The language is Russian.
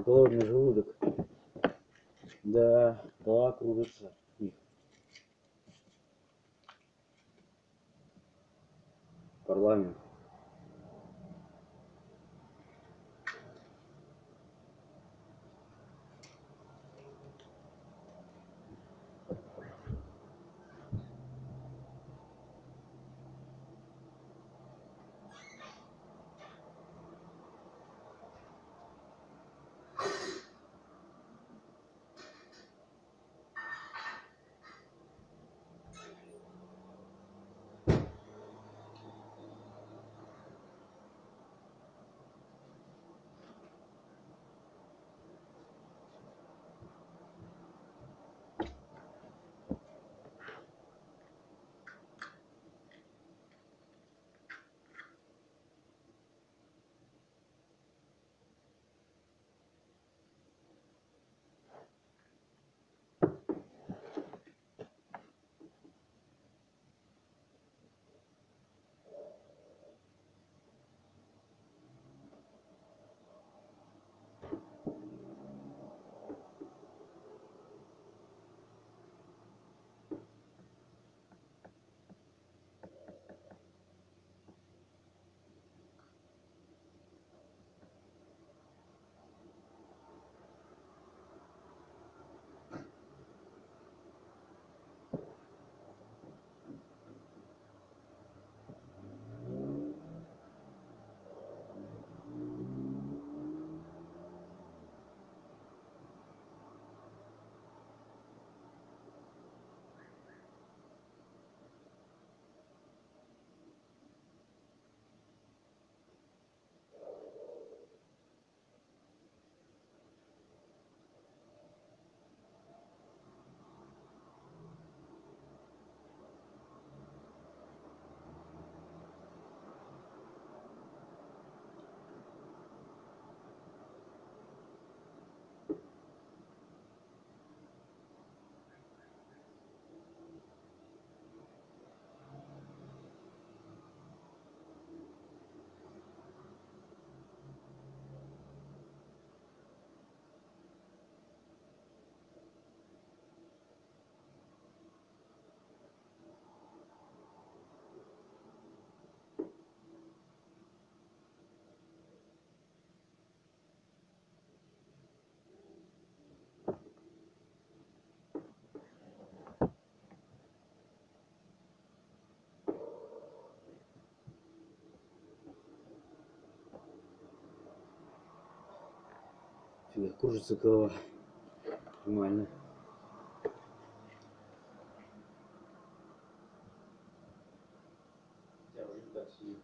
голодный желудок. Да голова кружится. Парламент меня кружится голова. Нормально. Я уже так сидел.